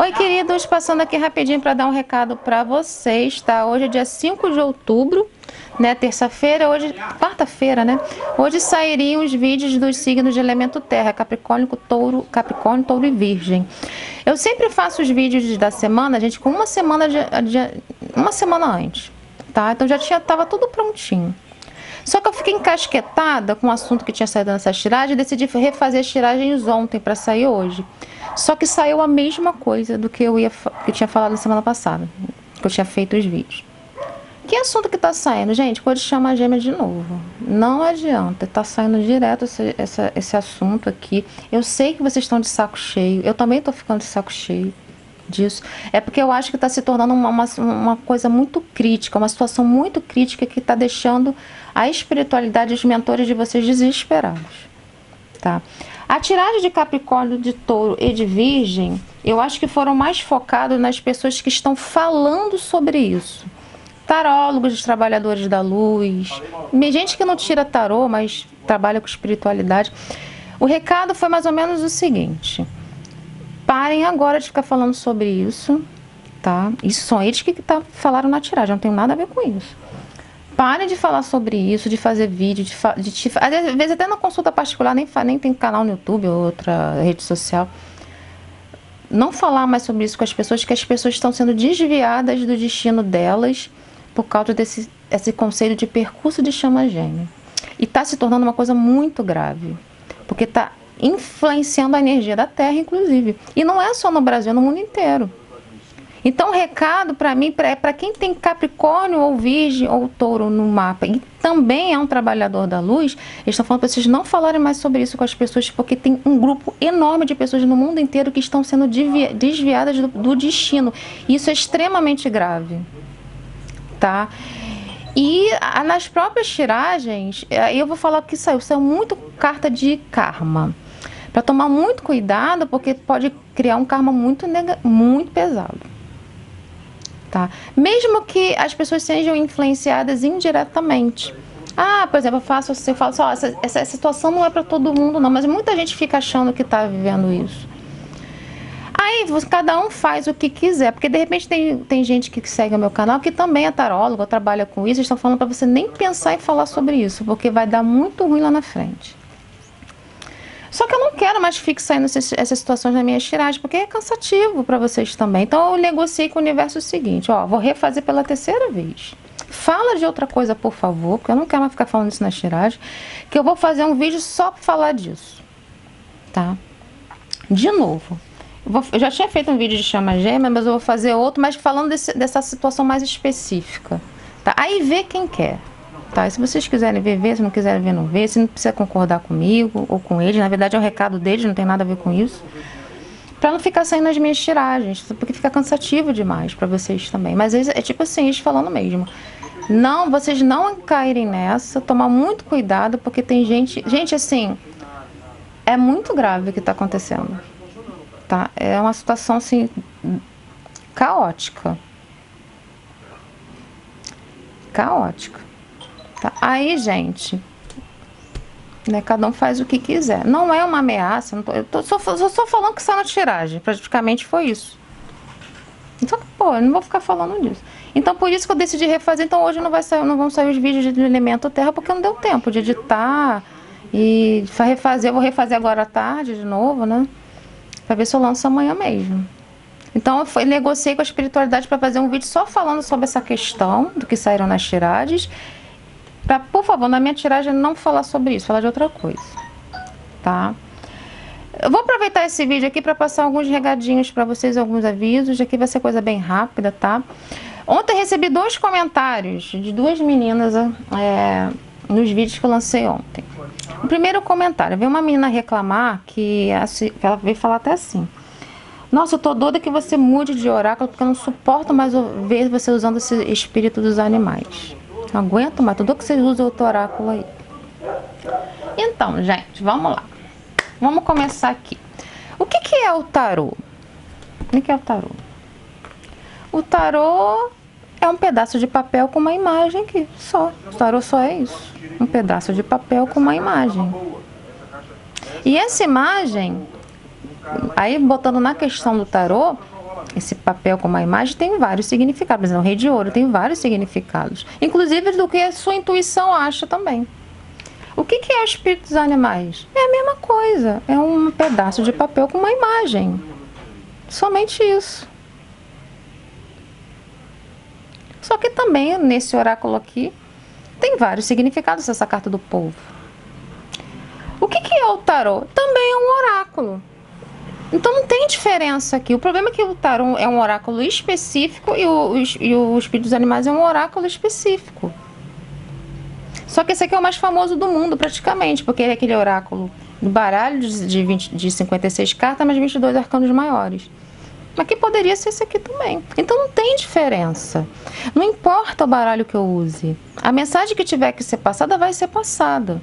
Oi, queridos, passando aqui rapidinho para dar um recado para vocês, tá? Hoje é dia 5 de outubro, né? Terça-feira, hoje, quarta-feira, né? Hoje sairiam os vídeos dos signos de elemento terra, Capricórnio, Touro, Capricórnio, Touro e Virgem. Eu sempre faço os vídeos da semana, gente, com uma semana de, de uma semana antes, tá? Então já tinha tava tudo prontinho. Só que eu fiquei encasquetada com o assunto que tinha saído nessa tiragem e decidi refazer as tiragens ontem para sair hoje. Só que saiu a mesma coisa do que eu, ia, que eu tinha falado na semana passada, que eu tinha feito os vídeos. Que assunto que tá saindo? Gente, pode chamar a gêmea de novo. Não adianta, tá saindo direto esse, esse, assunto aqui. Eu sei que vocês estão de saco cheio, eu também tô ficando de saco cheio disso. É porque eu acho que está se tornando uma, uma, uma, coisa muito crítica, uma situação muito crítica que está deixando a espiritualidade dos mentores de vocês desesperados. Tá? A tiragem de Capricórnio, de Touro e de Virgem, eu acho que foram mais focados nas pessoas que estão falando sobre isso. Tarólogos, trabalhadores da luz, gente que não tira tarô, mas trabalha com espiritualidade. O recado foi mais ou menos o seguinte: parem agora de ficar falando sobre isso, tá? Isso são eles que tá, falaram na tiragem, não tem nada a ver com isso. Parem de falar sobre isso, de fazer vídeo, de, de, de às vezes até na consulta particular, nem, nem tem canal no YouTube ou outra rede social. Não falar mais sobre isso com as pessoas, que as pessoas estão sendo desviadas do destino delas por causa desse esse conceito de percurso de chama gêmea. E está se tornando uma coisa muito grave, porque está influenciando a energia da Terra, inclusive. E não é só no Brasil, é no mundo inteiro. Então, o recado para mim é para quem tem Capricórnio ou Virgem ou Touro no mapa e também é um trabalhador da luz, estão falando para vocês não falarem mais sobre isso com as pessoas, porque tem um grupo enorme de pessoas no mundo inteiro que estão sendo desviadas do, do destino. Isso é extremamente grave. Tá? E nas próprias tiragens, eu vou falar que saiu, saiu muito carta de karma. Para tomar muito cuidado, porque pode criar um karma muito, muito pesado. Tá? Mesmo que as pessoas sejam influenciadas indiretamente. Ah, por exemplo, eu faço, você fala só, essa, essa situação não é para todo mundo, não, mas muita gente fica achando que está vivendo isso. Aí cada um faz o que quiser, porque de repente tem, tem gente que segue o meu canal que também é tarólogo, trabalha com isso, estão falando para você nem pensar em falar sobre isso, porque vai dar muito ruim lá na frente. Só que eu não quero mais fixar nessas, essas situações na minha tiragem, porque é cansativo para vocês também. Então eu negociei com o universo o seguinte, ó, vou refazer pela terceira vez. Fala de outra coisa, por favor, porque eu não quero mais ficar falando isso na tiragem, que eu vou fazer um vídeo só para falar disso. Tá? De novo. Vou, eu já tinha feito um vídeo de chama gêmea, mas eu vou fazer outro, mas falando desse, dessa situação mais específica. Tá? Aí vê quem quer. Tá? E se vocês quiserem ver, ver. Se não quiserem ver, não ver. Se não precisa concordar comigo ou com eles. Na verdade, é um recado deles, não tem nada a ver com isso. Pra não ficar saindo as minhas tiragens. Porque fica cansativo demais para vocês também. Mas é, tipo assim, eles falando mesmo. Não, vocês não caírem nessa. Tomar muito cuidado, porque tem gente. Gente, assim. É muito grave o que está acontecendo. Tá? É uma situação assim. caótica. Caótica. Tá? Aí, gente, né, cada um faz o que quiser. Não é uma ameaça, não tô, eu tô só, só, falando que está na tiragem, praticamente foi isso. Então, pô, eu não vou ficar falando disso. Então, por isso que eu decidi refazer. Então, hoje não, vai sair, não vão sair os vídeos de elemento terra, porque não deu tempo de editar e refazer. Eu vou refazer agora à tarde de novo, né? Pra ver se eu lanço amanhã mesmo. Então, eu foi, negociei com a espiritualidade para fazer um vídeo só falando sobre essa questão do que saíram nas tiragens Pra, por favor, na minha tiragem não falar sobre isso, falar de outra coisa. Tá? Eu vou aproveitar esse vídeo aqui para passar alguns regadinhos para vocês, alguns avisos. Aqui vai ser coisa bem rápida, tá? Ontem recebi dois comentários de duas meninas é, nos vídeos que eu lancei ontem. O primeiro comentário, veio uma menina reclamar que ela veio falar até assim. Nossa, eu tô doida que você mude de oráculo porque eu não suporto mais ver você usando esse espírito dos animais. Não aguento mais, tudo que vocês usam outro oráculo aí. Então, gente, vamos lá. Vamos começar aqui. O que, que é o tarô? O que é o tarô? O tarô é um pedaço de papel com uma imagem aqui, só. O tarô só é isso. Um pedaço de papel com uma imagem. E essa imagem, aí botando na questão do tarô, Esse papel com uma imagem tem vários significados. Por exemplo, o rei de ouro tem vários significados. Inclusive do que a sua intuição acha também. O que, que é o espírito dos animais? É a mesma coisa. É um pedaço de papel com uma imagem. Somente isso. Só que também nesse oráculo aqui tem vários significados essa carta do povo. O que, que é o tarô? Também é um oráculo. Então não tem diferença aqui. O problema é que o tarô é um oráculo específico e o, e o Espírito dos Animais é um oráculo específico. Só que esse aqui é o mais famoso do mundo, praticamente, porque ele é aquele oráculo do baralho de, 20, de 56 cartas, mas 22 arcanos maiores. Mas que poderia ser esse aqui também. Então não tem diferença. Não importa o baralho que eu use. A mensagem que tiver que ser passada vai ser passada.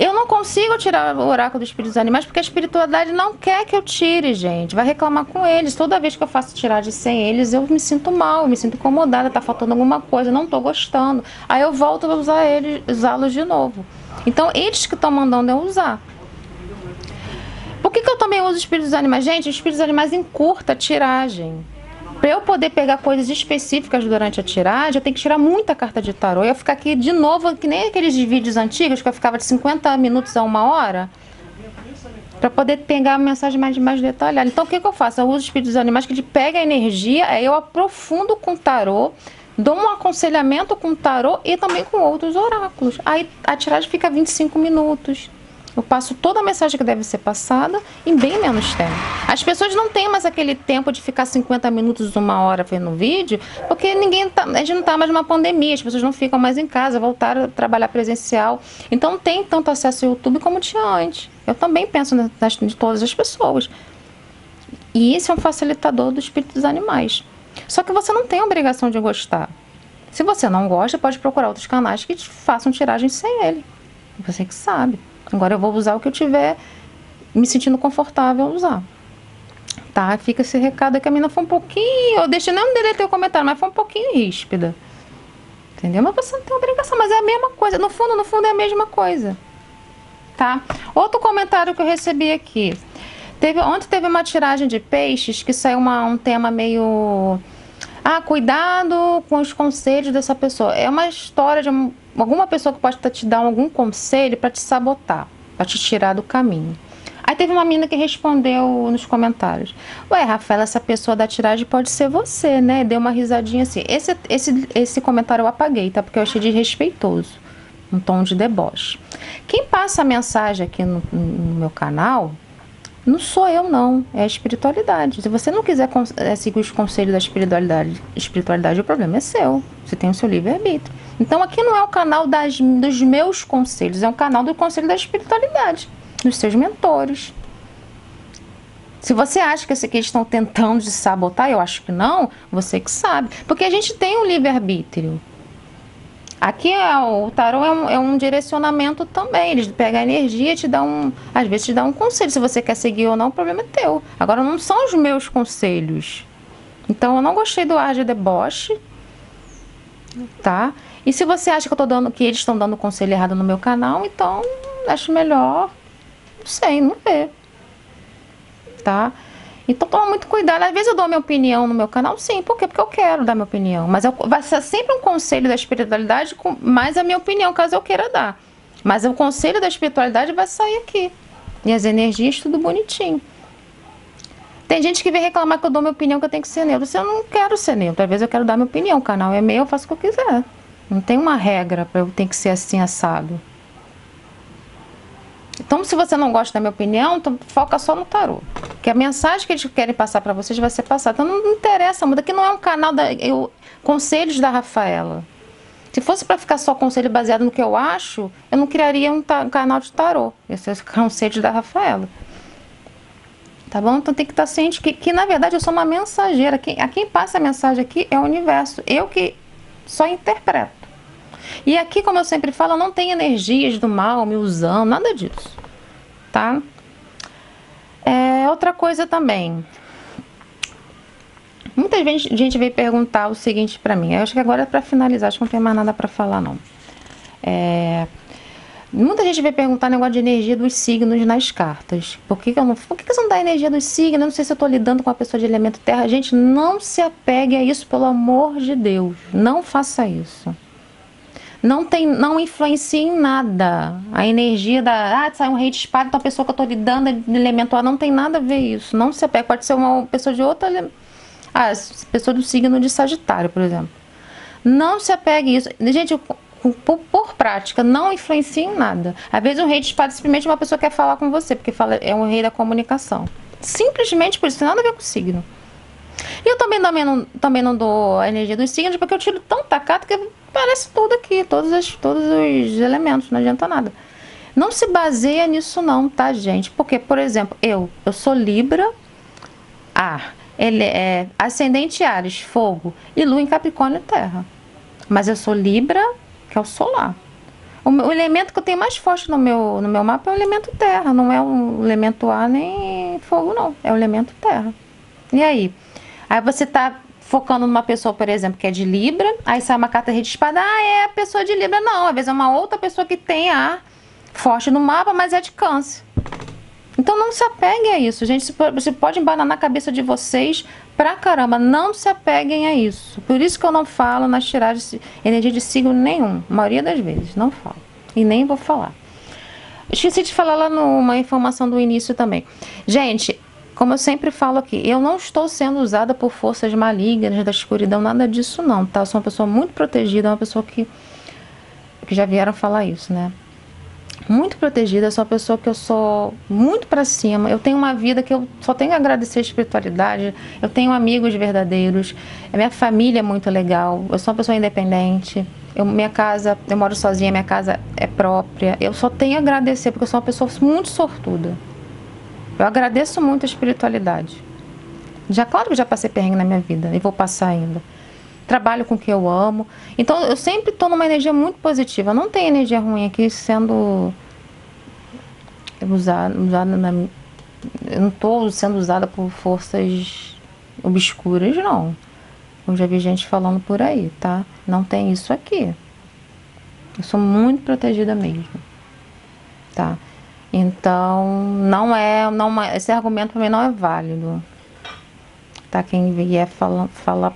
Eu não consigo tirar o oráculo dos espíritos animais porque a espiritualidade não quer que eu tire, gente. Vai reclamar com eles. Toda vez que eu faço tiragem sem eles, eu me sinto mal, me sinto incomodada, tá faltando alguma coisa, não tô gostando. Aí eu volto a usar eles, usá-los de novo. Então, eles que estão mandando eu usar. Por que, que eu também uso espíritos animais? Gente, os espíritos animais encurta a tiragem. Para eu poder pegar coisas específicas durante a tiragem, eu tenho que tirar muita carta de tarô. Eu ficar aqui de novo, que nem aqueles vídeos antigos, que eu ficava de 50 minutos a uma hora, para poder pegar a mensagem mais, mais detalhada. Então, o que, que eu faço? Eu uso espíritos animais que ele pega a energia, aí eu aprofundo com tarô, dou um aconselhamento com tarô e também com outros oráculos. Aí a tiragem fica 25 minutos. Eu passo toda a mensagem que deve ser passada em bem menos tempo. As pessoas não têm mais aquele tempo de ficar 50 minutos, uma hora vendo vídeo, porque ninguém tá, a gente não está mais numa pandemia, as pessoas não ficam mais em casa, voltaram a trabalhar presencial. Então não tem tanto acesso ao YouTube como tinha antes. Eu também penso nas, de todas as pessoas. E esse é um facilitador do espírito dos animais. Só que você não tem a obrigação de gostar. Se você não gosta, pode procurar outros canais que façam tiragem sem ele. Você que sabe. Agora eu vou usar o que eu tiver me sentindo confortável usar. Tá? Fica esse recado que a mina foi um pouquinho. Eu deixei não deletei o comentário, mas foi um pouquinho ríspida. Entendeu? Mas você não tem obrigação, mas é a mesma coisa. No fundo, no fundo é a mesma coisa. Tá? Outro comentário que eu recebi aqui. Teve, ontem teve uma tiragem de peixes que saiu uma, um tema meio. Ah, cuidado com os conselhos dessa pessoa. É uma história de alguma pessoa que pode te dar algum conselho para te sabotar, para te tirar do caminho. Aí teve uma menina que respondeu nos comentários: Ué, Rafaela, essa pessoa da tiragem pode ser você, né? Deu uma risadinha assim. Esse, esse, esse comentário eu apaguei, tá? Porque eu achei desrespeitoso. Um tom de deboche. Quem passa a mensagem aqui no, no meu canal não sou eu, não. É a espiritualidade. Se você não quiser é, seguir os conselhos da espiritualidade, espiritualidade, o problema é seu. Você tem o seu livre-arbítrio. Então aqui não é o canal das, dos meus conselhos, é um canal do conselho da espiritualidade, dos seus mentores. Se você acha que esse aqui estão tentando te sabotar, eu acho que não, você que sabe. Porque a gente tem um livre-arbítrio. Aqui é, o tarô é um, é um, direcionamento também. Eles pegam a energia e te dão um. Às vezes te dão um conselho. Se você quer seguir ou não, o problema é teu. Agora não são os meus conselhos. Então eu não gostei do ar de deboche. Tá? E se você acha que eu tô dando, que eles estão dando conselho errado no meu canal, então acho melhor, não sei, não ver. Tá? Então toma muito cuidado. Às vezes eu dou minha opinião no meu canal, sim, por quê? Porque eu quero dar minha opinião. Mas eu, vai ser sempre um conselho da espiritualidade com mais a minha opinião, caso eu queira dar. Mas o conselho da espiritualidade vai sair aqui. E as energias, tudo bonitinho. Tem gente que vem reclamar que eu dou minha opinião que eu tenho que ser neutro. Se eu não quero ser neutro, às vezes eu quero dar minha opinião. O canal é meu, eu faço o que eu quiser. Não tem uma regra para eu ter que ser assim assado. Então, se você não gosta da minha opinião, então foca só no tarô. Que a mensagem que eles querem passar para vocês vai ser passada. Então, não interessa, muda. Aqui não é um canal da eu, conselhos da Rafaela. Se fosse para ficar só conselho baseado no que eu acho, eu não criaria um, um canal de tarô. Esse é o conselho da Rafaela. Tá bom? Então tem que estar ciente que, que na verdade eu sou uma mensageira. Quem, a quem passa a mensagem aqui é o universo. Eu que só interpreto. E aqui, como eu sempre falo, não tem energias do mal me usando, nada disso. Tá? É, outra coisa também. Muita gente veio perguntar o seguinte para mim. Eu acho que agora é para finalizar, acho que não tem mais nada para falar não. É, Muita gente vai perguntar negócio de energia dos signos nas cartas. Por que, que eu não. Por que, que você não dá energia dos signos? Eu não sei se eu estou lidando com uma pessoa de elemento terra. Gente, não se apegue a isso, pelo amor de Deus. Não faça isso. Não tem, não influencia em nada. A energia da. Ah, sai um rei de espada, então a pessoa que eu estou lidando é de elemento ar. Não tem nada a ver isso. Não se apegue. Pode ser uma pessoa de outra. Ah, pessoa do signo de Sagitário, por exemplo. Não se apegue a isso. Gente, por, por, prática, não influencia em nada. Às vezes um rei de espada simplesmente uma pessoa quer falar com você, porque fala, é um rei da comunicação. Simplesmente por isso, tem nada a ver com o signo. E eu também, também, não, também não dou a energia dos signos, porque eu tiro tão tacado que parece tudo aqui, todos, as, todos os elementos, não adianta nada. Não se baseia nisso não, tá, gente? Porque, por exemplo, eu, eu sou Libra, ar, ele é ascendente Ares, fogo, e Lua em Capricórnio Terra. Mas eu sou Libra, que é o solar. O, o, elemento que eu tenho mais forte no meu, no meu mapa é o elemento terra, não é o elemento ar nem fogo, não. É o elemento terra. E aí? Aí você tá focando numa pessoa, por exemplo, que é de Libra, aí sai uma carta de espada, ah, é a pessoa de Libra. Não, às vezes é uma outra pessoa que tem ar forte no mapa, mas é de câncer. Então não se apeguem a isso, gente. Você pode embananar na cabeça de vocês pra caramba. Não se apeguem a isso. Por isso que eu não falo nas tiragens energia de signo nenhum. A maioria das vezes, não falo. E nem vou falar. Esqueci de falar lá numa informação do início também. Gente, como eu sempre falo aqui, eu não estou sendo usada por forças malignas da escuridão, nada disso não, tá? Eu sou uma pessoa muito protegida, uma pessoa que, que já vieram falar isso, né? muito protegida, sou uma pessoa que eu sou muito para cima. Eu tenho uma vida que eu só tenho a agradecer a espiritualidade. Eu tenho amigos verdadeiros. A minha família é muito legal. Eu sou uma pessoa independente. Eu, minha casa, eu moro sozinha, minha casa é própria. Eu só tenho a agradecer porque eu sou uma pessoa muito sortuda. Eu agradeço muito a espiritualidade. Já claro que já passei perrengue na minha vida e vou passar ainda trabalho com o que eu amo. Então eu sempre estou numa energia muito positiva. Não tem energia ruim aqui sendo usada, usada na, eu não estou sendo usada por forças obscuras, não. Eu já vi gente falando por aí, tá? Não tem isso aqui. Eu sou muito protegida mesmo, tá? Então, não é, não é, esse argumento para mim não é válido. Tá? Quem vier falar, falar